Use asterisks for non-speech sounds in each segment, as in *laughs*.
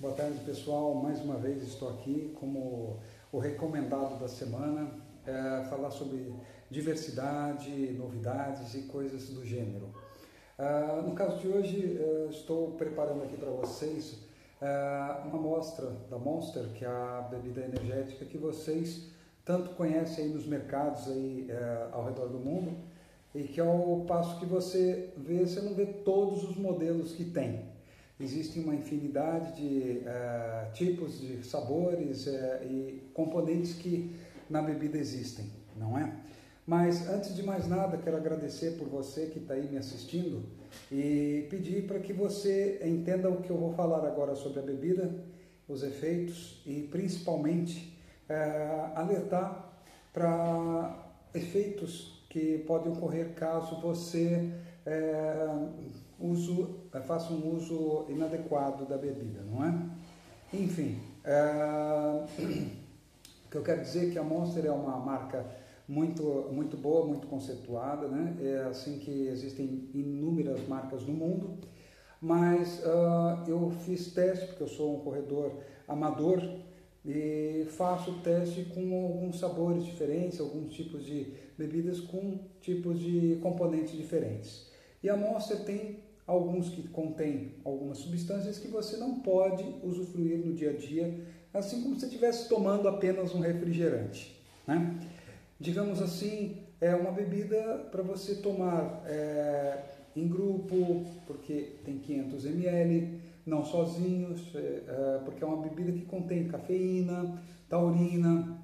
Boa tarde, pessoal. Mais uma vez estou aqui como o recomendado da semana, é, falar sobre diversidade, novidades e coisas do gênero. Uh, no caso de hoje, uh, estou preparando aqui para vocês uh, uma amostra da Monster, que é a bebida energética que vocês tanto conhecem aí nos mercados aí, ao redor do mundo e que ao passo que você vê, você não vê todos os modelos que tem. Existe uma infinidade de uh, tipos de sabores uh, e componentes que na bebida existem, não é? Mas antes de mais nada, quero agradecer por você que está aí me assistindo e pedir para que você entenda o que eu vou falar agora sobre a bebida, os efeitos e principalmente uh, alertar para efeitos que podem ocorrer caso você uso, faça um uso inadequado da bebida, não é? Enfim, é, o que eu quero dizer é que a Monster é uma marca muito, muito boa, muito conceituada, né? É assim que existem inúmeras marcas no mundo, mas uh, eu fiz teste, porque eu sou um corredor amador, e faço teste com alguns sabores diferentes, alguns tipos de bebidas com tipos de componentes diferentes. E a Monster tem alguns que contêm algumas substâncias que você não pode usufruir no dia a dia, assim como se estivesse tomando apenas um refrigerante. Né? Digamos assim, é uma bebida para você tomar é, em grupo, porque tem 500 ml, não sozinhos, é, é, porque é uma bebida que contém cafeína, taurina,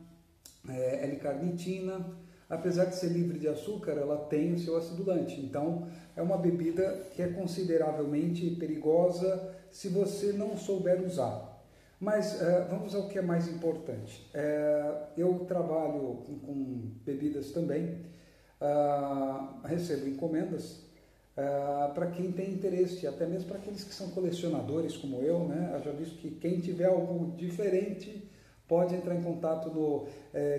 é, L-carnitina, apesar de ser livre de açúcar, ela tem o seu acidulante. Então, é uma bebida que é consideravelmente perigosa se você não souber usar. Mas uh, vamos ao que é mais importante. Uh, eu trabalho com, bebidas também, uh, recebo encomendas para quem tem interesse, até mesmo para aqueles que são colecionadores como eu, né? Eu já visto que quem tiver algo diferente pode entrar em contato no é,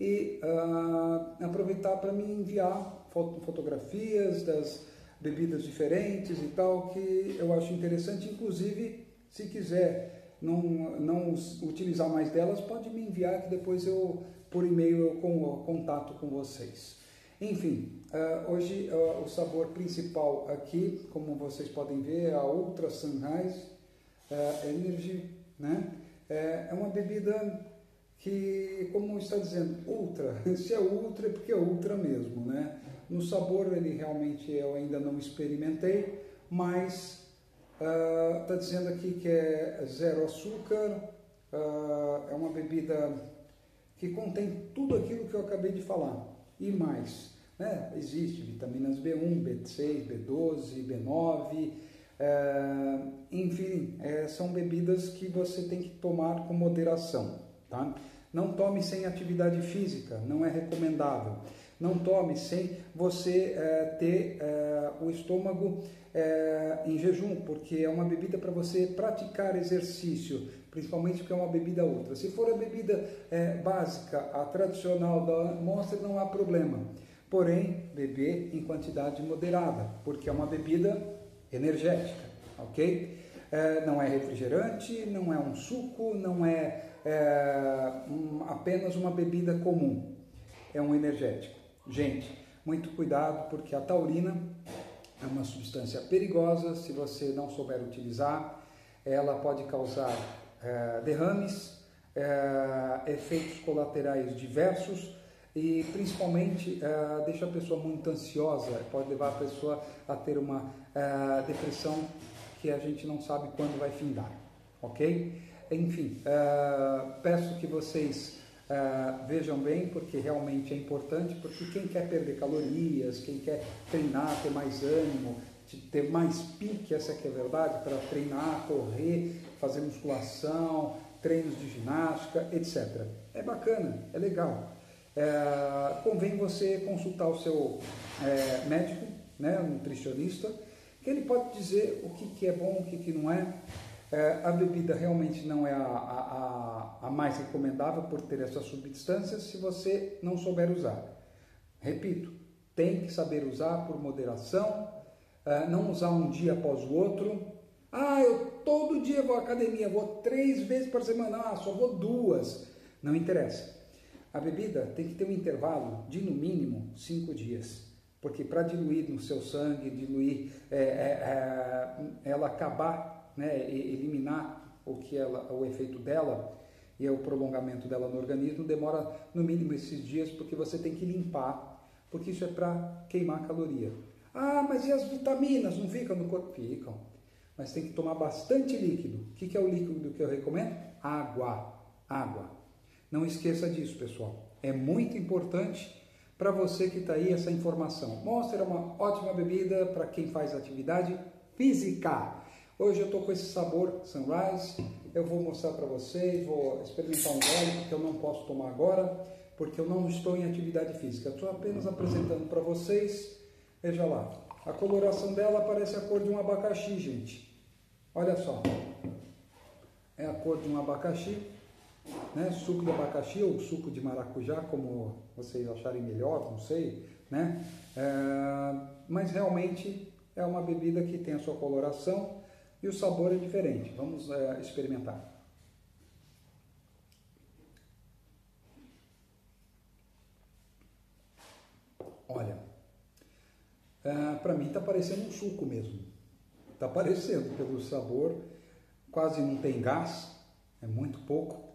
e uh, aproveitar para me enviar foto, fotografias das bebidas diferentes e tal, que eu acho interessante. Inclusive, se quiser não, não utilizar mais delas, pode me enviar que depois eu, por e-mail, eu com, contato com vocês. Enfim, uh, hoje uh, o sabor principal aqui, como vocês podem ver, é a Ultra Sunrise uh, Energy, né? É, é uma bebida que, como está dizendo, ultra, *laughs* se é ultra é porque é ultra mesmo, né? No sabor ele realmente eu ainda não experimentei, mas está uh, dizendo aqui que é zero açúcar, uh, é uma bebida que contém tudo aquilo que eu acabei de falar e mais. Né? Existe vitaminas B1, B6, B12, B9, uh, enfim, é, são bebidas que você tem que tomar com moderação. Tá? Não tome sem atividade física, não é recomendável. Não tome sem você é, ter é, o estômago é, em jejum, porque é uma bebida para você praticar exercício, principalmente porque é uma bebida outra. Se for a bebida básica, a tradicional da Monster, não há problema. Porém, beber em quantidade moderada, porque é uma bebida energética, ok? não é refrigerante, não é um suco, não é é, um, apenas uma bebida comum, é um energético. Gente, muito cuidado porque a taurina é uma substância perigosa, se você não souber utilizar, ela pode causar é, derrames, é, efeitos colaterais diversos e principalmente é, deixa a pessoa muito ansiosa, pode levar a pessoa a ter uma é, depressão que a gente não sabe quando vai findar, ok? Enfim, uh, peço que vocês uh, vejam bem, porque realmente é importante, porque quem quer perder calorias, quem quer treinar, ter mais ânimo, ter mais pique, essa que é a verdade, para treinar, correr, fazer musculação, treinos de ginástica, etc. É bacana, é legal. É, convém você consultar o seu é, médico, né, nutricionista, que ele pode dizer o que, que é bom, o que, que não é. É, a bebida realmente não é a, a, a, mais recomendável por ter essas substâncias se você não souber usar. Repito, tem que saber usar por moderação, uh, não usar um dia após o outro. Ah, eu todo dia vou à academia, vou três vezes por semana, ah, só vou duas. Não interessa. A bebida tem que ter um intervalo de no mínimo cinco dias, porque para diluir no seu sangue, diluir, é, é, é, ela acabar, né, eliminar o que ela, o efeito dela e o prolongamento dela no organismo demora no mínimo esses dias, porque você tem que limpar, porque isso é para queimar caloria. Ah, mas e as vitaminas não ficam no corpo? Ficam, mas tem que tomar bastante líquido. O que é o líquido que eu recomendo? Água, água. Não esqueça disso, pessoal. É muito importante para você que está aí essa informação. Monster é uma ótima bebida para quem faz atividade física. Hoje eu estou com esse sabor Sunrise. Eu vou mostrar para vocês, vou experimentar um gole, porque eu não posso tomar agora, porque eu não estou em atividade física. Estou apenas apresentando para vocês. Veja lá. A coloração dela parece a cor de um abacaxi, gente. Olha só. É a cor de um abacaxi né? Suco de abacaxi ou suco de maracujá, como vocês acharem melhor, não sei, né? É, mas realmente é uma bebida que tem a sua coloração e o sabor é diferente. Vamos é, experimentar. Olha, é, para mim está parecendo um suco mesmo. Está parecendo pelo sabor, quase não tem gás, é muito pouco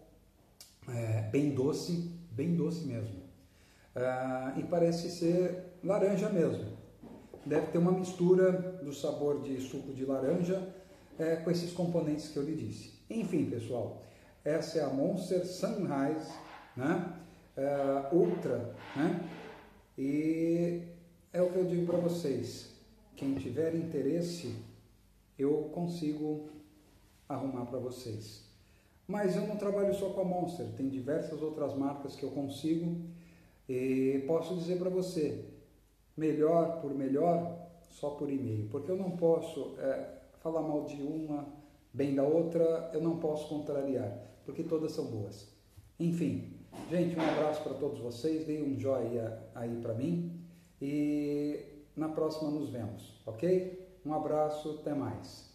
é, bem doce, bem doce mesmo. Ah, e parece ser laranja mesmo. Deve ter uma mistura do sabor de suco de laranja é, com esses componentes que eu lhe disse. Enfim, pessoal, essa é a Monster Sunrise né? É, Ultra. Né? E é o que eu digo para vocês. Quem tiver interesse, eu consigo arrumar para vocês. Mas eu não trabalho só com a Monster, tem diversas outras marcas que eu consigo e posso dizer para você, melhor por melhor, só por e-mail, porque eu não posso é, falar mal de uma, bem da outra, eu não posso contrariar, porque todas são boas. Enfim, gente, um abraço para todos vocês, deem um joinha aí para mim e na próxima nos vemos, ok? Um abraço, até mais.